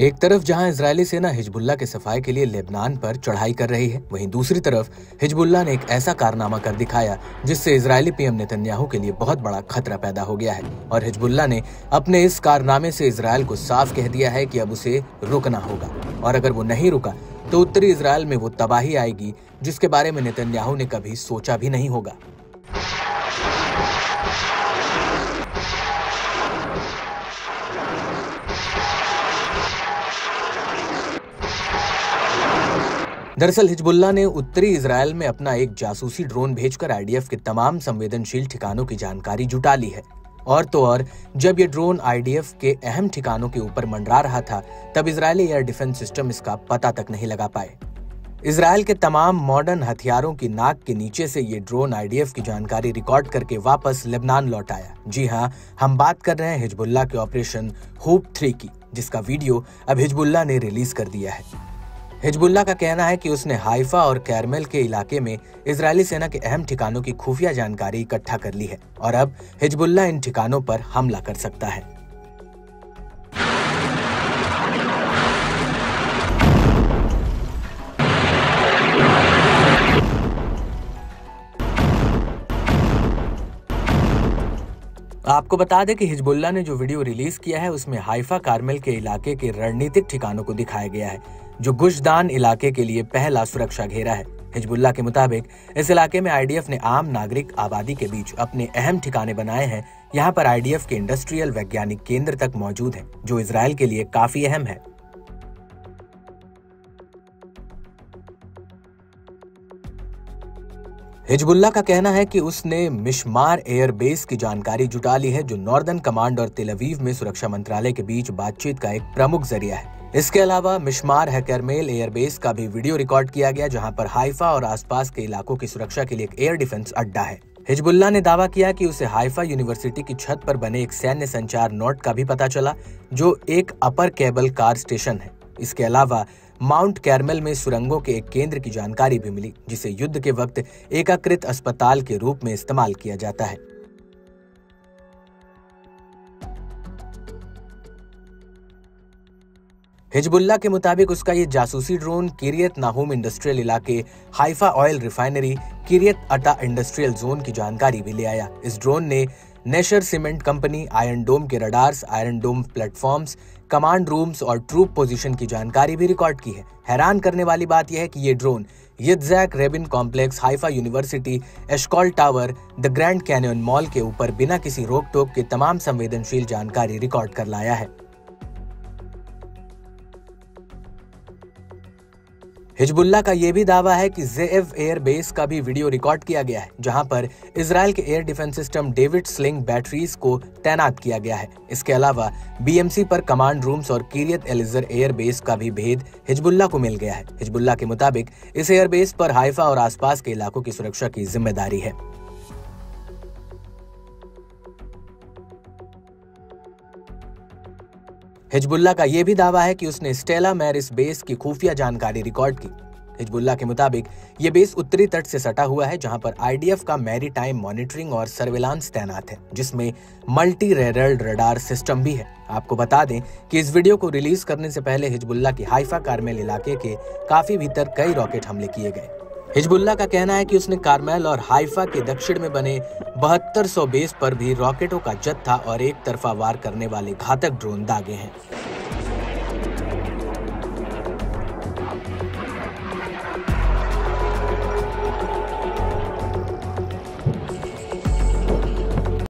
एक तरफ़ जहाँ इजरायली सेना हिजबुल्ला के सफ़ाई के लिए लेबनान पर चढ़ाई कर रही है, वहीं दूसरी तरफ़ हिजबुल्ला ने एक ऐसा कारनामा कर दिखाया जिससे इजरायली पीएम नेतन्याहू के लिए बहुत बड़ा खतरा पैदा हो गया है और हिजबुल्ला ने अपने इस कारनामे से इसराइल को साफ़ कह दिया है कि अब उसे रुकना होगा। और अगर वो नहीं रुका तो उत्तरी इसराइल में वो तबाही आएगी, जिसके बारे में नेतन्याहू ने कभी सोचा भी नहीं होगा। दरअसल हिजबुल्ला ने उत्तरी इसराइल में अपना एक जासूसी ड्रोन भेजकर आईडीएफ के तमाम संवेदनशील ठिकानों की जानकारी जुटा ली है। और तो और, जब ये ड्रोन आईडीएफ के अहम ठिकानों के ऊपर मंडरा रहा था, तब इसराइली एयर डिफेंस सिस्टम इसका पता तक नहीं लगा पाए। इसराइल के तमाम मॉडर्न हथियारों की नाक के नीचे से ये ड्रोन आईडीएफ की जानकारी रिकॉर्ड करके वापस लेबनान लौट आया। जी हाँ हम बात कर रहे हैं हिजबुल्ला के ऑपरेशन होप थ्री की, जिसका वीडियो अब हिजबुल्ला ने रिलीज़ कर दिया है। हिजबुल्ला का कहना है कि उसने हाइफा और कैरमेल के इलाके में इजरायली सेना के अहम ठिकानों की खुफिया जानकारी इकट्ठा कर ली है और अब हिजबुल्ला इन ठिकानों पर हमला कर सकता है। आपको बता दें कि हिजबुल्ला ने जो वीडियो रिलीज़ किया है, उसमें हाइफा कार्मेल के इलाके के रणनीतिक ठिकानों को दिखाया गया है, जो गुजदान इलाके के लिए पहला सुरक्षा घेरा है। हिजबुल्ला के मुताबिक, इस इलाके में आईडीएफ ने आम नागरिक आबादी के बीच अपने अहम ठिकाने बनाए हैं। यहाँ पर आईडीएफ के इंडस्ट्रियल वैज्ञानिक केंद्र तक मौजूद है, जो इसराइल के लिए काफ़ी अहम है। हिजबुल्ला का कहना है कि उसने मिशमार एयरबेस की जानकारी जुटा ली है, जो नॉर्दर्न कमांड और तेलवीव में सुरक्षा मंत्रालय के बीच बातचीत का एक प्रमुख ज़रिया है। इसके अलावा मिशमार हैकरमेल एयरबेस का भी वीडियो रिकॉर्ड किया गया, जहाँ पर हाइफा और आसपास के इलाकों की सुरक्षा के लिए एक एयर डिफेंस अड्डा है। हिजबुल्ला ने दावा किया कि उसे हाइफा यूनिवर्सिटी की छत पर बने एक सैन्य संचार नोट का भी पता चला, जो एक अपर केबल कार स्टेशन है। इसके अलावा, माउंट कैरमल में सुरंगों के एक केंद्र की जानकारी भी मिली, जिसे युद्ध के वक्त एकाकृत अस्पताल के रूप में इस्तेमाल किया जाता है। हिजबुल्ला के मुताबिक उसका ये जासूसी ड्रोन किरियत नाहूम इंडस्ट्रियल इलाके Haifa oil refinery Kiryat Ata industrial zone की जानकारी भी ले आया। इस ड्रोन ने Nesher cement company Iron Dome के radars Iron Dome platforms command rooms और ट्रूप पोजीशन की जानकारी भी रिकॉर्ड की है। हैरान करने वाली बात यह है कि ये drone Yitzhak Rabin complex Haifa University Eshkol Tower the Grand Canyon Mall के ऊपर बिना किसी रोक टोक के तमाम संवेदनशील जानकारी रिकॉर्ड कर लाया है। हिजबुल्ला का यह भी दावा है कि जेएफ एयर बेस का भी वीडियो रिकॉर्ड किया गया है, जहाँ पर इसराइल के air defence system David Sling batteries को तैनात किया गया है। इसके अलावा बीएमसी पर कमांड रूम्स और कीरियत एलिजर एयर बेस का भी भेद हिजबुल्ला को मिल गया है। हिजबुल्ला के मुताबिक, इस एयर बेस पर हाइफा और आसपास के इलाकों की सुरक्षा की ज़िम्मेदारी है। हिजबुल्ला का यह भी दावा है कि उसने स्टेला मैरिस बेस की खुफिया जानकारी रिकॉर्ड की। हिजबुल्ला के मुताबिक, ये बेस उत्तरी तट से सटा हुआ है, जहाँ पर आईडीएफ का मैरी टाइम मॉनिटरिंग और सर्विलांस तैनात है, जिसमें मल्टी रेरल रडार सिस्टम भी है। आपको बता दें कि इस वीडियो को रिलीज़ करने से पहले हिजबुल्ला की हाइफा कारमेल इलाके के काफ़ी भीतर कई रॉकेट हमले किए गए। हिजबुल्ला का कहना है कि उसने कारमेल और हाइफा के दक्षिण में बने बहत्तर सौ बेस पर भी रॉकेटों का जत्था और एक तरफा वार करने वाले घातक ड्रोन दागे हैं।